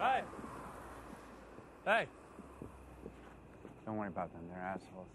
Hey. Hey. Don't worry about them. They're assholes.